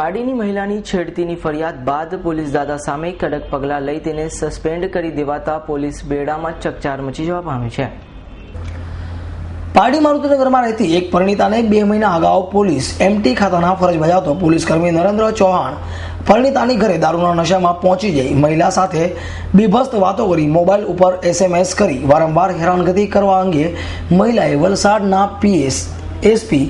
પાડીની મહિલાની છેડતીની ફરિયાદ બાદ પોલીસ દાદા સામે કડક પગલાં લઈ તેને સસ્પેન્ડ કરી દેવાતા પોલીસ બેડામાં ચકચાર મચી જવા પામી છે. પાડી મારુતિનગરમાં રહેતી એક પરિણીતાને બે મહિના અગાઉ પોલીસ એમટી ખાતાના ફરજ બજાવતો પોલીસ કર્મી નરેન્દ્ર ચૌહાણ પરિણીતાની ઘરે દારૂના નશામાં પહોંચી જઈ મહિલા સાથે બીભસ્ત વાતો કરી મોબાઈલ ઉપર એસએમએસ કરી વારંવાર હેરાનગતિ કરવા અંગે મહિલાએ વલસાડના પીએસ એસપી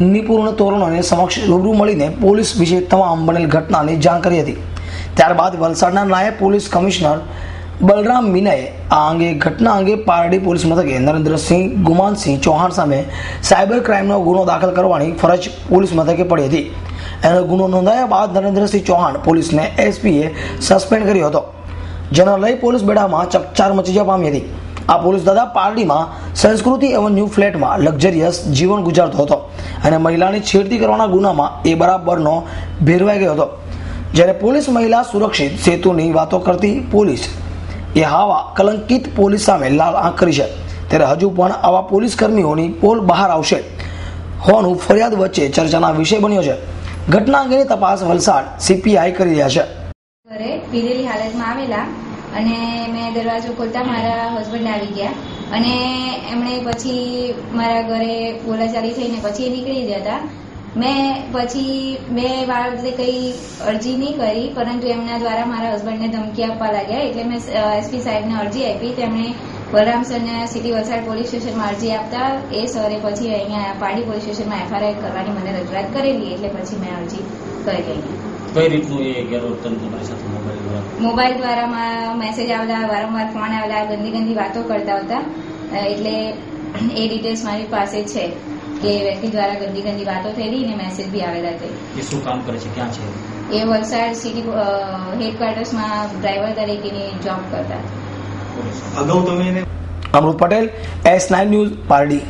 નિપુર્ણ તોરણોને સમક્ષ રૂબરૂ મળીને પોલીસ વિશે તમામ બનેલ ઘટનાની જાણ કરી હતી. ત્યારબાદ વલસાડના નાયબ પોલીસ કમિશનર બલરામ મીનાએ આ અંગે ઘટના અંગે પારડી પોલીસ મથકે નરેન્દ્રસિંહ ગુમાનસિંહ ચૌહાણ સામે સાયબર ક્રાઇમનો ગુનો દાખલ કરવાની ફરજ પોલીસ મથકે પડી હતી. એનો ગુનો નોંધાયા બાદ નરેન્દ્રસિંહ ચૌહાણ પોલીસને એસપીએ સસ્પેન્ડ કર્યો હતો. જેનો લઈ પોલીસ બેડામાં ચકચાર મચી જવા પામી હતી. આ પોલીસ દાદા પારડીમાં સંસ્કૃતિ એવન્યુ ફ્લેટમાં લક્ઝરિયસ જીવન ગુજારતો હતો. અને મહિલાની છેડતી કરવાના ગુનામાં એ બરાબરનો ભેરવાઈ ગયો હતો. જ્યારે પોલીસ મહિલા સુરક્ષિત સેતુની વાતો કરતી પોલીસ એ હાવા કલંકિત પોલીસ સામે લાલ આંખ કરી છે. ત્યારે હજુ પણ આવા પોલીસ કર્મીઓની પોલ બહાર આવશે. હોવાનું ફરિયાદ વચ્ચે ચર્ચાના વિષય બન્યો છે. ઘટના અંગેની તપાસ વલસાડ સીપીઆઈ કરી રહ્યા છે. ઘરે પીધેલી હાલતમાં આવેલા અને મેં દરવાજો ખોલતા મારા હસબન્ડ આવી ગયા. અને એમણે પછી મારા ઘરે બોલાચાલી થઈને પછી નીકળી જતા મેં પછી મેં બાળકને કઈ અરજી નહીં કરી, પરંતુ એમના દ્વારા મારા હસબન્ડને ધમકી આપવા લાગ્યા. એટલે મેં એસપી સાહેબને અરજી આપી. તેમણે બલરામ સરને સિટી વલસાડ પોલીસ સ્ટેશનમાં અરજી આપતા એ સરે પછી અહીંયા પાડી પોલીસ સ્ટેશનમાં એફઆરઆઈ કરવાની મને રજૂઆત કરેલી એટલે પછી મેં અરજી કરી અહીંયા કઈ રીતનું એ ગેરવર્તન તમારી સાથે મોબાઈલ દ્વારા? મોબાઈલ દ્વારા મેસેજ આવતા વારંવાર ફોન આવેલા ગંદી ગંદી વાતો કરતા હતા એટલે એ ડિટેલ્સ મારી પાસે છે કે વ્યક્તિ દ્વારા ગંદી ગંદી વાતો થયેલી અને મેસેજ બી આવેલા તે એ શું કામ કરે છે? ક્યાં છે? એ વલસાડ સિટી હેડક્વાર્ટર્સમાં ડ્રાઈવર તરીકેની જોબ કરતા. Police Amrut Patel S nine news Pardi.